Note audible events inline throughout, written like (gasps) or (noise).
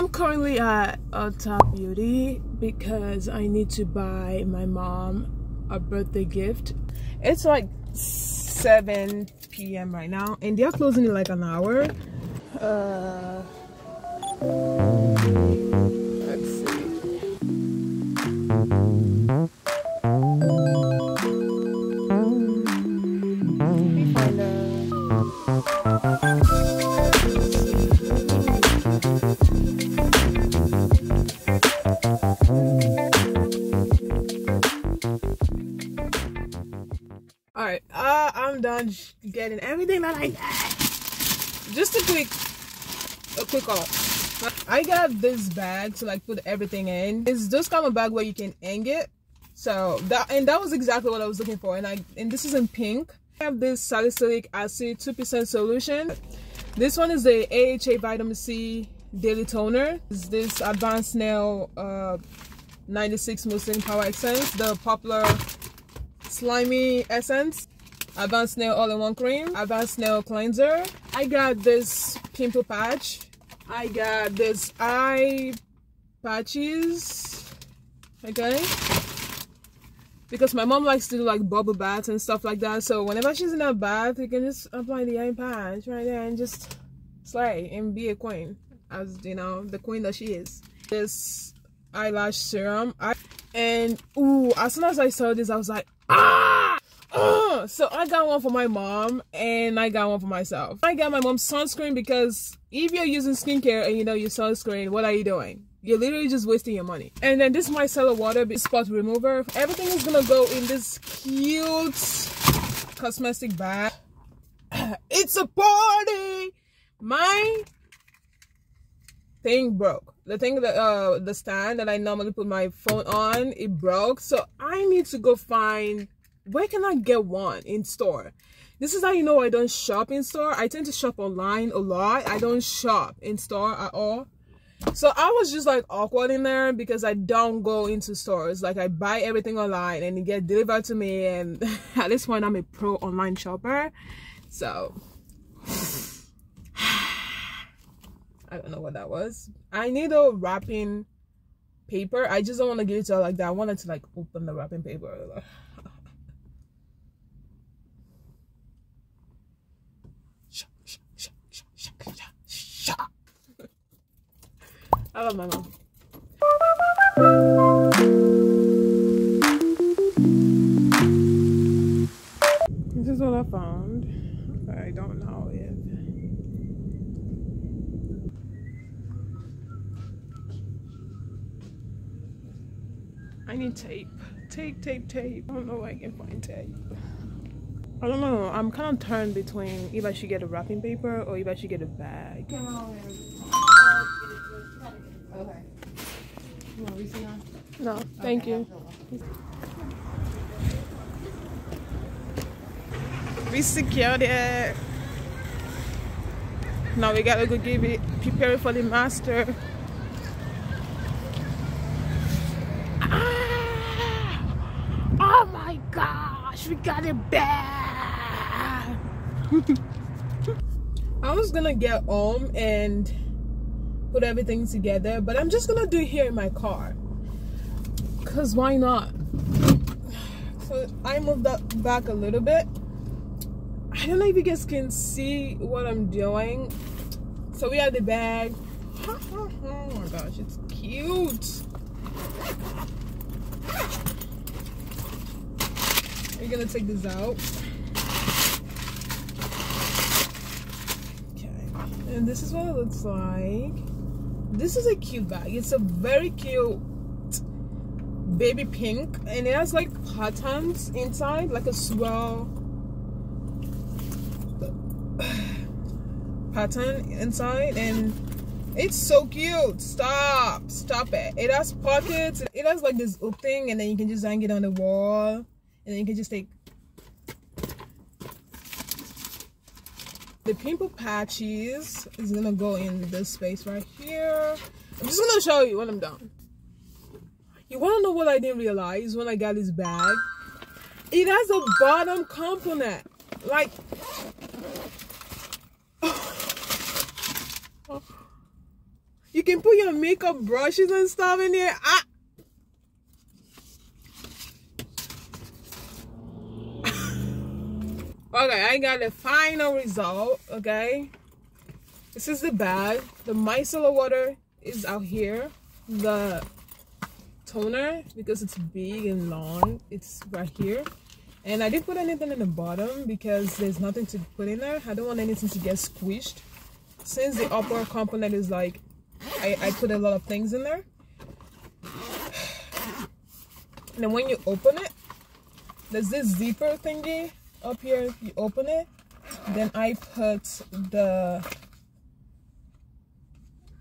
I'm currently at Ulta Beauty because I need to buy my mom a birthday gift. It's like 7 p.m. right now and they're closing in like an hour. Uh, i got just a quick a quick haul i got this bag to like put everything in. It's this kind of a bag where you can hang it. So that and that was exactly what i was looking for. And i and this is in pink. I have this salicylic acid two percent solution. This one is the aha vitamin c daily toner. Is this advanced snail uh 96 mucin power essence the popular slimy essence advanced snail all-in-one cream. Advanced snail cleanser. I got this pimple patch. I got this eye patches. Okay. Because my mom likes to do like bubble baths and stuff like that. So whenever she's in a bath you can just apply the eye patch right there and just slay and be a queen. As you know the queen that she is. This eyelash serum. I, and ooh as soon as i saw this i was like ah uh, (gasps) so i got one for my mom and i got one for myself. I got my mom's sunscreen because if you're using skincare and you know your sunscreen what are you doing? You're literally just wasting your money. And then this is micellar water spot remover. Everything is gonna go in this cute cosmetic bag. (clears throat) It's a party! My thing broke. The thing that uh the stand that i normally put my phone on it broke. So i need to go find where can i get one in store this is how you know i don't shop in store i tend to shop online a lot i don't shop in store at all so i was just like awkward in there because i don't go into stores like i buy everything online and it get delivered to me and (laughs) at this point i'm a pro online shopper so (sighs) I don't know what that was. I need a wrapping paper. I just don't want to give it to her like that. I wanted to like open the wrapping paper. I love my mom. This is what I found. I don't know if I need tape. Tape, tape, tape. I don't know where I can find tape. I don't know. I'm kind of torn between if I should get a wrapping paper or if I should get a bag. Okay. No, thank you. We secured it. Now we gotta go give it, prepare it for the master. Ah! Oh my gosh, we got it back. (laughs) I was gonna get home and put everything together, but I'm just gonna do it here in my car. Cause why not? (sighs) So I moved that back a little bit. I don't know if you guys can see what I'm doing. So we have the bag. (laughs) oh my gosh, it's cute. We're gonna take this out. Okay, and this is what it looks like. This is a cute bag. It's a very cute baby pink and it has like patterns inside, like a swirl (sighs) pattern inside and it's so cute. Stop. Stop it. It has pockets. It has like this hook thing and then you can just hang it on the wall and then you can just take the pimple patches is gonna go in this space right here. I'm just gonna show you when i'm done. You want to know what i didn't realize when i got this bag? It has a bottom component like (sighs) You can put your makeup brushes and stuff in here. I okay, I got the final result. Okay. This is the bag. The micellar water is out here. The toner, because it's big and long, it's right here. And I didn't put anything in the bottom because there's nothing to put in there. I don't want anything to get squished. Since the upper component is like, I, I put a lot of things in there. (sighs) And then when you open it, there's this zipper thingy up here. You open it. Then I put the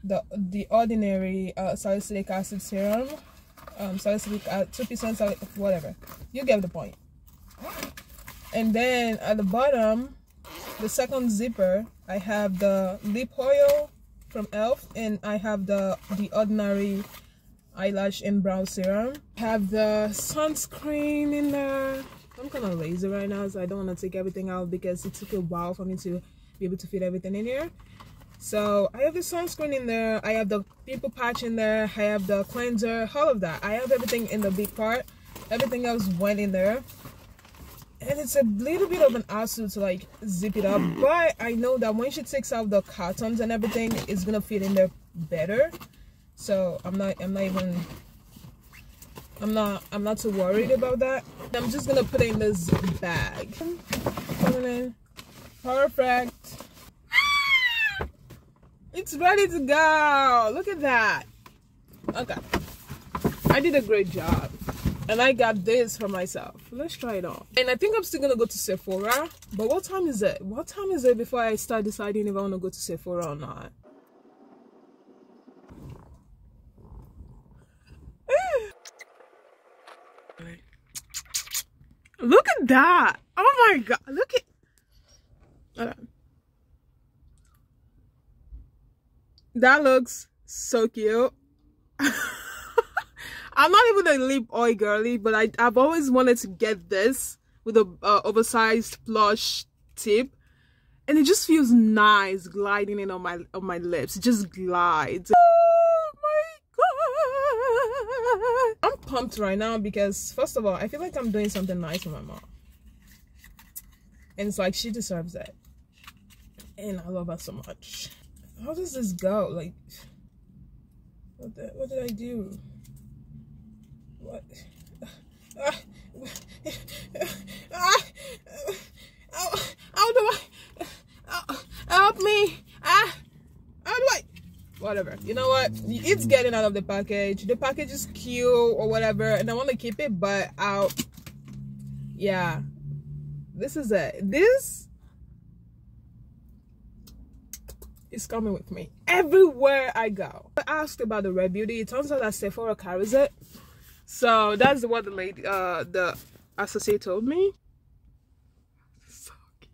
the the ordinary uh, salicylic acid serum, um, salicylic uh, two percent whatever. You get the point. And then at the bottom, the second zipper, I have the lip oil from Elf, and I have the the ordinary eyelash and brow serum. Have the sunscreen in there. I'm kind of lazy right now, so I don't want to take everything out because it took a while for me to be able to fit everything in here. So I have the sunscreen in there. I have the pimple patch in there. I have the cleanser, all of that. I have everything in the big part. Everything else went in there. And it's a little bit of an hassle to like zip it up. (clears throat) But I know that when she takes out the cartons and everything, it's gonna fit in there better. So I'm not I'm not even I'm not I'm not too worried about that. I'm just gonna put it in this bag. Perfect. Ah! It's ready to go. Look at that. Okay. I did a great job. And I got this for myself. Let's try it on. And I think I'm still gonna go to Sephora. But what time is it? What time is it before I start deciding if I wanna go to Sephora or not? Look at that. Oh my god. Look at okay. That looks so cute. (laughs) I'm not even a lip oil girly, but I, I've always wanted to get this with a uh, oversized plush tip. And it just feels nice gliding in on my on my lips. It just glides. Pumped right now because first of all, I feel like I'm doing something nice for my mom. And it's like she deserves it. And I love her so much how does this go? Like, what, the, what did I do? What? Uh, uh, how, how do I? Uh, help me! Ah, how do I? Whatever. You know what? It's getting out of the package. The package is cute or whatever, and I want to keep it, but I'll. Yeah, this is it. This is coming with me everywhere I go. I asked about the red Beauty. It turns out that Sephora carries it. So that's what the lady, uh, the associate told me. So cute.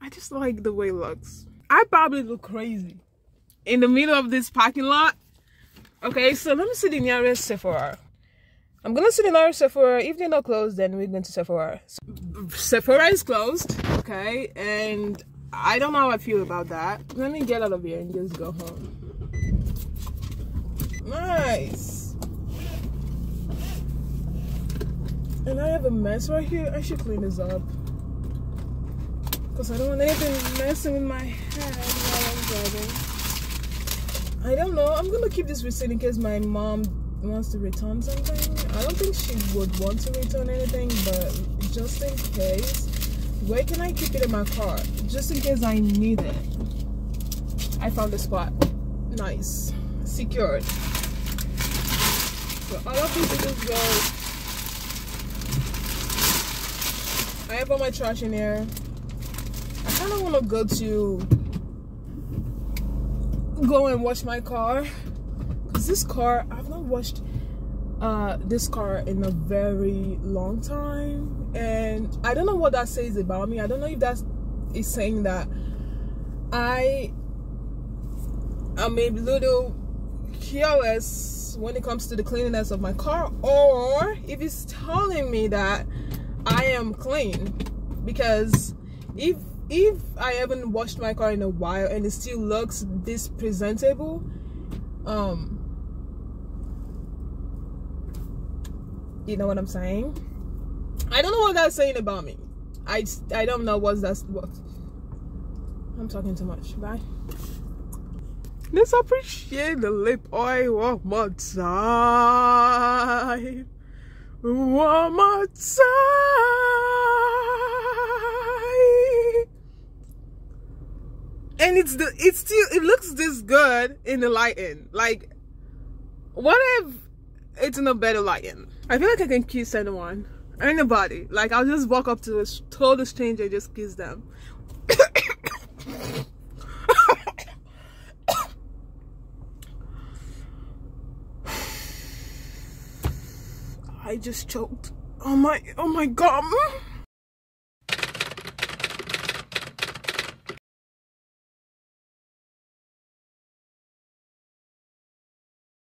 I just like the way it looks. I probably look crazy in the middle of this parking lot. Okay, so let me see the nearest Sephora. I'm gonna see the nearest Sephora. If they're not closed, then we're going to Sephora. Sephora is closed, okay, and I don't know how I feel about that. Let me get out of here and just go home. Nice. And I have a mess right here. I should clean this up. Because I don't want anything messing with my head while I'm driving. I don't know. I'm to keep this receipt in case my mom wants to return something. I don't think she would want to return anything, but just in case. Where can I keep it in my car? Just in case I need it. I found a spot. Nice. Secured. So all of these just go. I have all my trash in here. I kind of want to go to go and wash my car. Because this car I've not washed uh, this car in a very long time. And I don't know what that says about me. I don't know if that is saying that I am a little careless when it comes to the cleanliness of my car or if it's telling me that I am clean. Because if if I haven't washed my car in a while and it still looks this presentable, um, you know what I'm saying? I don't know what that's saying about me. I, I don't know what that's what. I'm talking too much. Bye. Let's appreciate the lip oil one more time. One more time. And it's the it's still it looks this good in the lighting. Like what if it's in a better lighting? I feel like I can kiss anyone. Anybody. Like I'll just walk up to a total stranger and just kiss them. (coughs) I just choked. Oh my, oh my god.